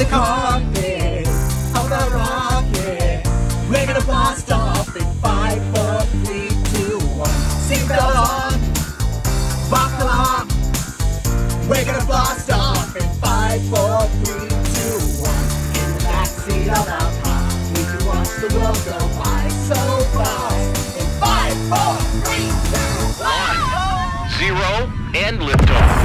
the cockpit of the rocket. We're gonna blast off in five, four, three, two, one. Seatbelt on, buckle up. We're gonna blast off in five, four, three, two, one. In the backseat of our car, we can watch the world go by so fast. In five, four, three, two, one. Zero and liftoff.